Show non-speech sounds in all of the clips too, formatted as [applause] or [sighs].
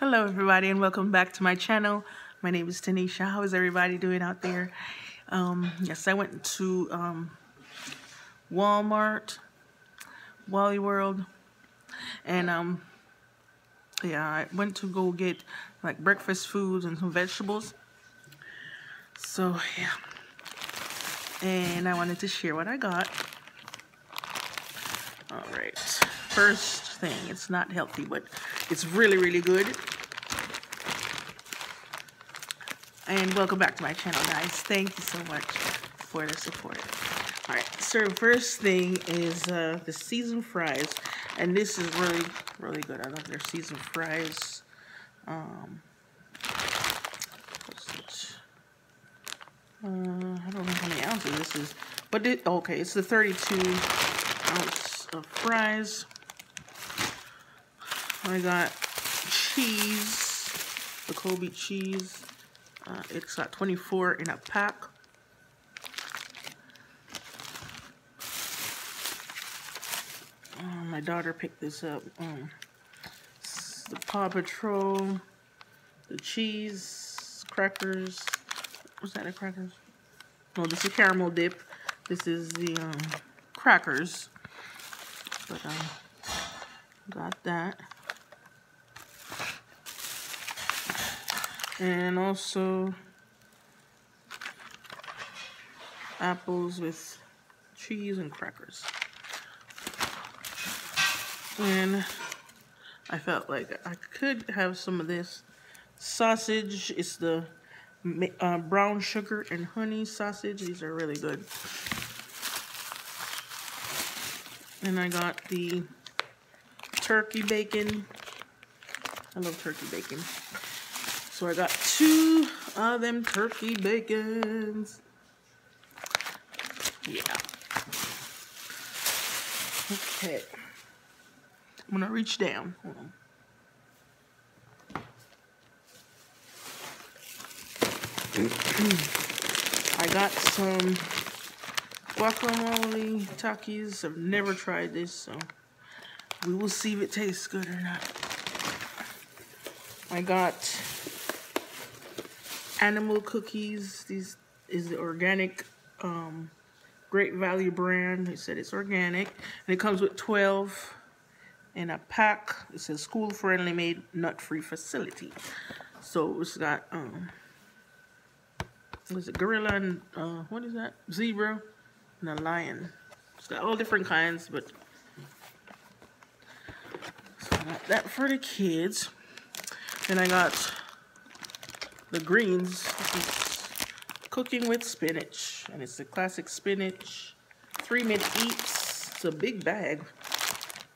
Hello everybody and welcome back to my channel. My name is Taneesha. How is everybody doing out there? Um, yes, I went to um, Walmart, Wally World, and um, yeah, I went to go get like breakfast foods and some vegetables. So yeah, and I wanted to share what I got. All right, first thing, it's not healthy, but it's really, really good. And welcome back to my channel, guys. Thank you so much for the support. All right, so first thing is uh, the seasoned fries. And this is really, really good. I love their seasoned fries. Um, uh, I don't know how many ounces this is. But, it, okay, it's the 32 ounce of fries. I got cheese, the Colby cheese. Uh, it's got 24 in a pack. Uh, my daughter picked this up. Um, the Paw Patrol, the cheese, crackers. Was that a crackers? No, this is caramel dip. This is the um, crackers. But um, got that. And also apples with cheese and crackers. And I felt like I could have some of this sausage. It's the uh, brown sugar and honey sausage. These are really good. And I got the turkey bacon. I love turkey bacon. So I got two of them turkey bacons. Yeah. Okay. I'm gonna reach down. Hold on. [clears throat] I got some guacamole Takis. I've never tried this, so we will see if it tastes good or not. I got animal cookies. These is the organic um, Great Value brand. They said it's organic. And it comes with 12 in a pack. It says school friendly made nut free facility. So it's got um what's it gorilla and uh what is that? Zebra and a lion. It's got all different kinds, but so I got that for the kids. Then I got the greens. This is cooking with spinach. And it's the classic spinach. Three minute eats. It's a big bag.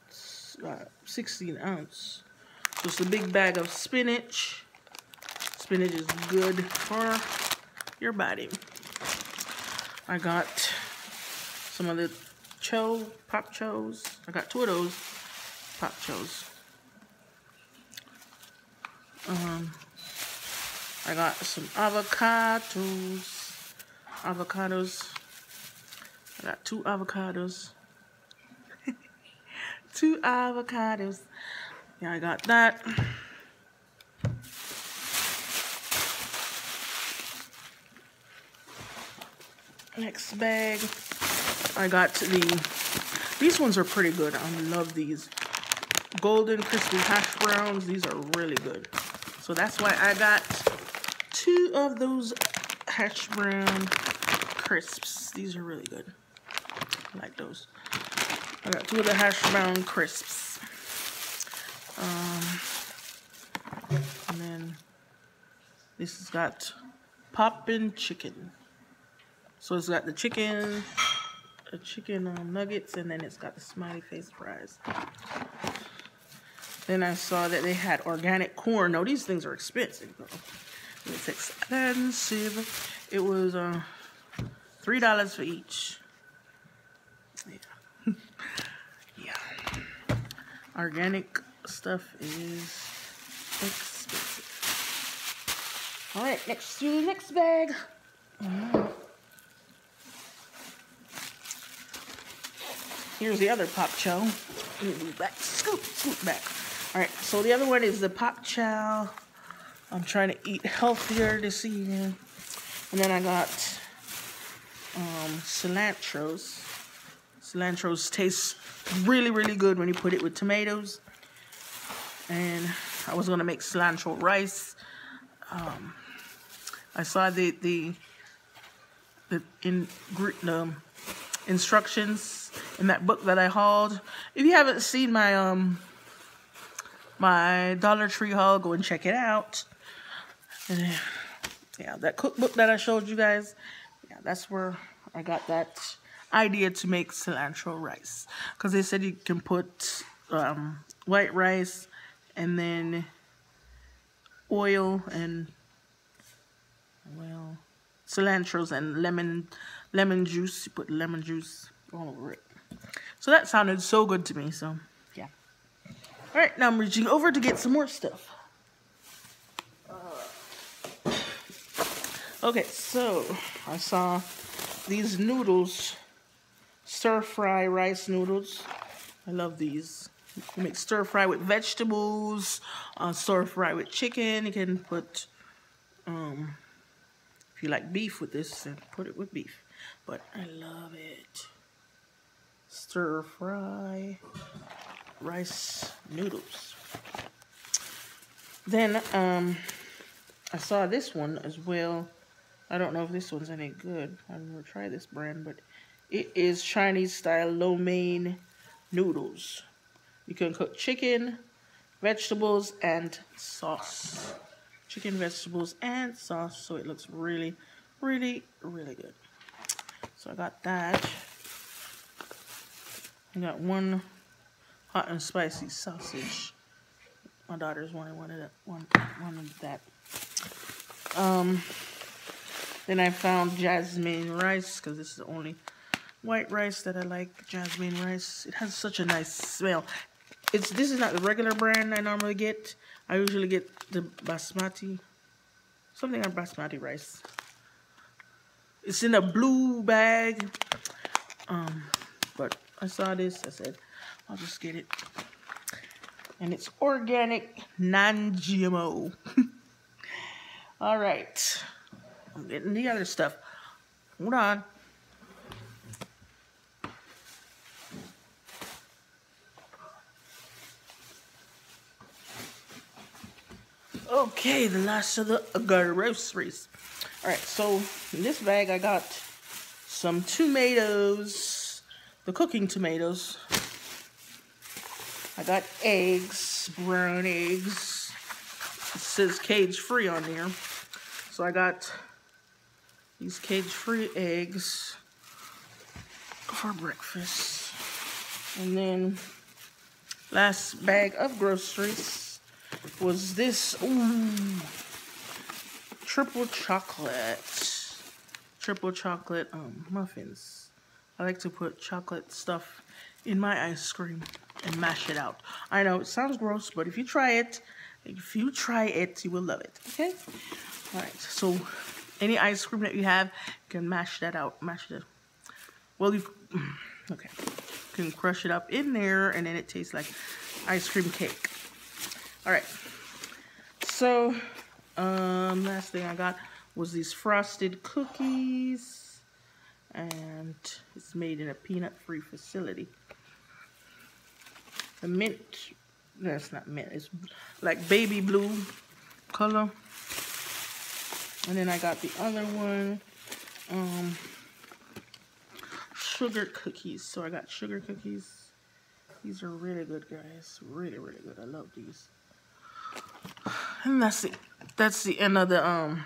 It's uh, 16 ounce. So it's a big bag of spinach. Spinach is good for your body. I got some of the cho, pop chos. I got two of those pop chos. Um, I got some avocados. Avocados. I got two avocados. [laughs] two avocados. Yeah, I got that. Next bag. I got the, these ones are pretty good. I love these. Golden crispy hash browns. These are really good. So that's why I got two of those hash brown crisps. These are really good. I like those. I got two of the hash brown crisps. Um, and then this has got poppin' chicken. So it's got the chicken, the chicken um, nuggets, and then it's got the smiley face fries. Then I saw that they had organic corn. No, these things are expensive, though. It's expensive. It was uh, $3 for each. Yeah. [laughs] yeah. Organic stuff is expensive. All right, next to the next bag. Here's the other pop Chow. Move back, scoot, scoot back. All right, so the other one is the pop chow. I'm trying to eat healthier this evening. And then I got um, cilantros. Cilantros taste really, really good when you put it with tomatoes. And I was gonna make cilantro rice. Um, I saw the the the in the instructions in that book that I hauled. If you haven't seen my um my Dollar Tree haul, go and check it out. And yeah, that cookbook that I showed you guys, yeah, that's where I got that idea to make cilantro rice. Because they said you can put um, white rice and then oil and, well, cilantros and lemon lemon juice. You put lemon juice all over it. So that sounded so good to me, so. Alright, now I'm reaching over to get some more stuff. Okay, so I saw these noodles, stir fry rice noodles. I love these. You make stir fry with vegetables, uh, stir fry with chicken. You can put, um, if you like beef with this, then put it with beef. But I love it. Stir fry rice noodles. Then um, I saw this one as well. I don't know if this one's any good. I've never tried this brand, but it is Chinese style lo mein noodles. You can cook chicken, vegetables, and sauce. Chicken, vegetables, and sauce. So it looks really, really, really good. So I got that. I got one hot and spicy sausage. My daughter's wanted one of that. One, one of that. Um, then I found jasmine rice because this is the only white rice that I like. Jasmine rice. It has such a nice smell. It's this is not the regular brand I normally get. I usually get the basmati, something like basmati rice. It's in a blue bag. Um, but I saw this. I said, I'll just get it. And it's organic, non-GMO. [laughs] All right. I'm getting the other stuff. Hold on. Okay, the last of the groceries. All right, so in this bag I got some tomatoes, the cooking tomatoes. I got eggs, brown eggs. It says cage free on there. So I got these cage-free eggs for breakfast. And then last bag of groceries was this ooh, triple chocolate. Triple chocolate um, muffins. I like to put chocolate stuff in my ice cream and mash it out. I know it sounds gross, but if you try it, if you try it, you will love it. Okay? Alright, so any ice cream that you have, you can mash that out. Mash it. Well, you [clears throat] okay. You can crush it up in there, and then it tastes like ice cream cake. All right. So, um, last thing I got was these frosted cookies, and it's made in a peanut-free facility. The mint, that's not mint. It's like baby blue color. And then I got the other one, um, sugar cookies. So I got sugar cookies. These are really good, guys. Really, really good. I love these. And that's it. that's the end of the um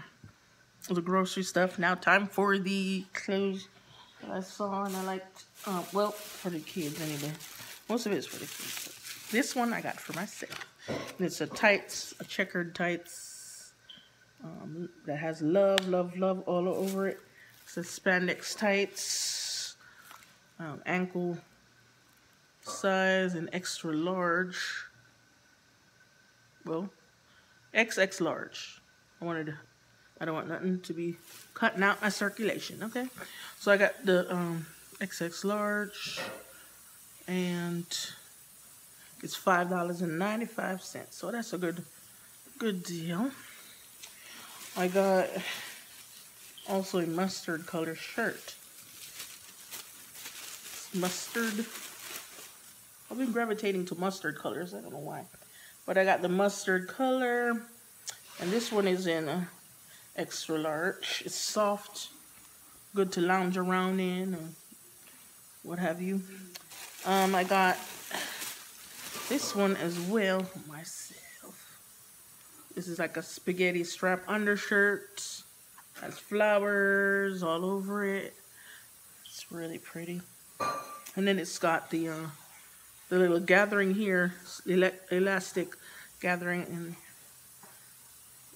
the grocery stuff. Now time for the clothes that I saw and I liked. Uh, well, for the kids anyway. Most of it is for the kids. This one I got for myself. And it's a tights, a checkered tights um, that has love, love, love all over it. It's a spandex tights, um, ankle size and extra large. Well, XX large. I wanted I don't want nothing to be cutting out my circulation, okay? So I got the um, XX large and It's $5.95. So that's a good, good deal. I got also a mustard color shirt. Mustard. I've been gravitating to mustard colors. I don't know why. But I got the mustard color. And this one is in extra large. It's soft. Good to lounge around in or what have you. Um, I got this one as well myself. This is like a spaghetti strap undershirt. Has flowers all over it. It's really pretty. And then it's got the uh, the little gathering here, el elastic gathering in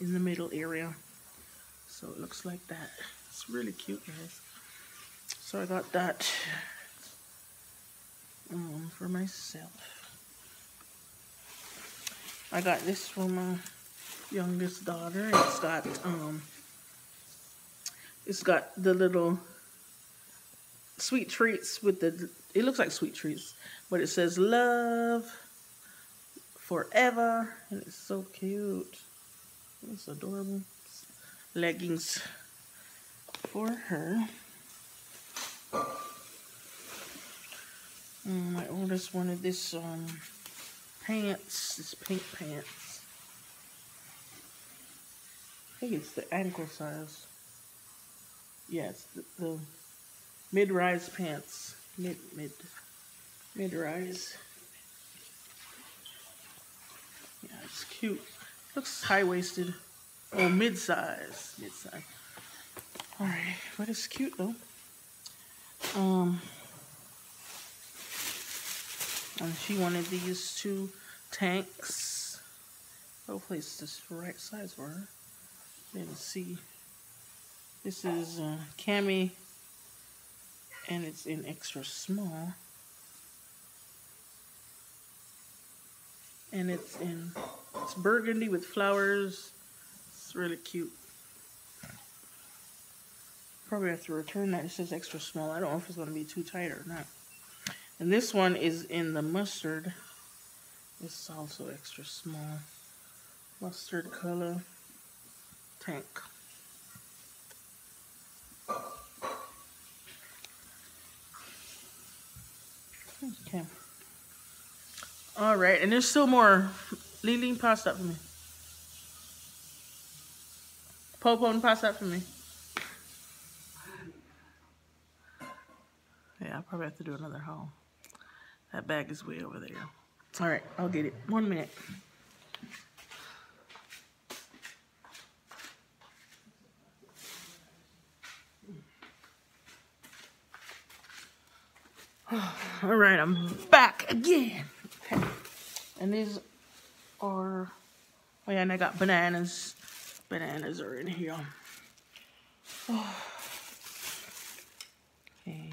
in the middle area. So it looks like that. It's really cute, guys. So I got that um, for myself. I got this for my youngest daughter. It's got um, it's got the little sweet treats with the. It looks like sweet treats, but it says love forever, and it's so cute. It's adorable. Leggings for her. Um, my oldest wanted this um, pants, this pink pants. I think it's the ankle size. Yes, yeah, the, the mid-rise pants. Mid, mid, mid-rise. Yeah, it's cute. Looks high-waisted. Oh, mid-size. Mid-size. Alright, but it's cute though. Um, and she wanted these two tanks. Hopefully it's the right size for her. Let's see. This is uh, Cami, and it's in extra small. And it's in, it's burgundy with flowers. It's really cute. Probably have to return that. It says extra small. I don't know if it's going to be too tight or not. And this one is in the mustard. This is also extra small. Mustard color tank. Okay. All right, and there's still more. Lily, pass that for me. Popo, pass that for me. Yeah, I'll probably have to do another haul. That bag is way over there. All right, I'll get it. One minute. [sighs] All right, I'm back again. Okay. And these are, oh yeah, and I got bananas. Bananas are in here. Oh. [sighs] Okay.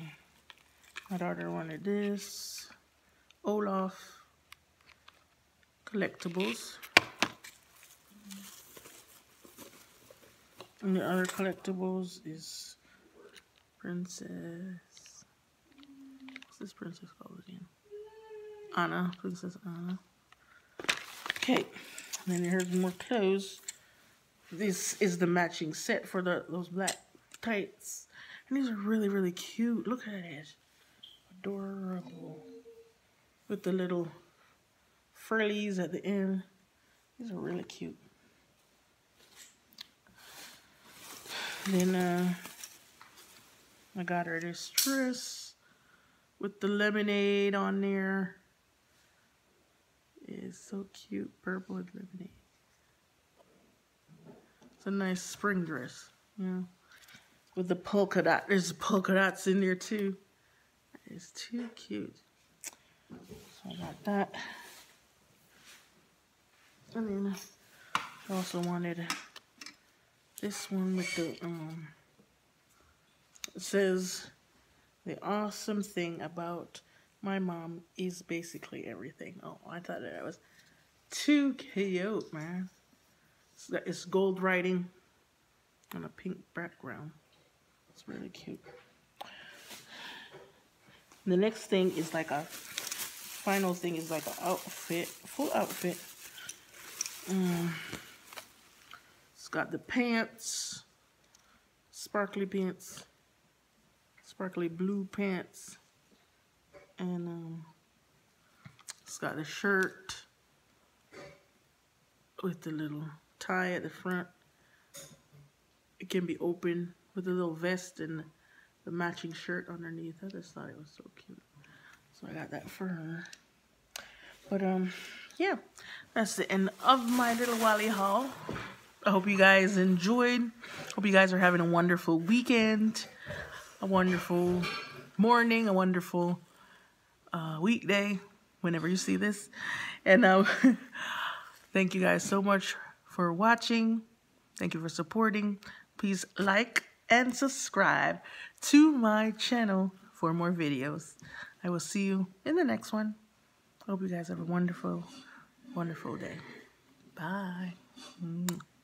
My daughter wanted this. Olaf collectibles. And the other collectibles is Princess What's this princess called again? Anna, Princess Anna. Okay, and then here's more clothes. This is the matching set for the those black tights. And these are really, really cute. Look at it. Adorable. With the little frillies at the end. These are really cute. Then uh, I got her this dress with the lemonade on there. It's so cute, purple with lemonade. It's a nice spring dress, know, with the polka dot. There's polka dots in there too. It's too cute. I got that. And then I also wanted this one with the, um, it says the awesome thing about my mom is basically everything. Oh, I thought that was too cute, man. It's gold writing on a pink background. It's really cute. The next thing is like a final thing is like an outfit, full outfit. Um, it's got the pants, sparkly pants, sparkly blue pants, and um, it's got the shirt with the little tie at the front. It can be open with a little vest and the matching shirt underneath. I just thought it was so cute. So I got that for her. But um, yeah, that's the end of my little Wally haul. I hope you guys enjoyed. Hope you guys are having a wonderful weekend, a wonderful morning, a wonderful uh, weekday, whenever you see this. And uh, [laughs] thank you guys so much for watching. Thank you for supporting. Please like and subscribe to my channel for more videos. I will see you in the next one. Hope you guys have a wonderful, wonderful day. Bye. Mm -hmm.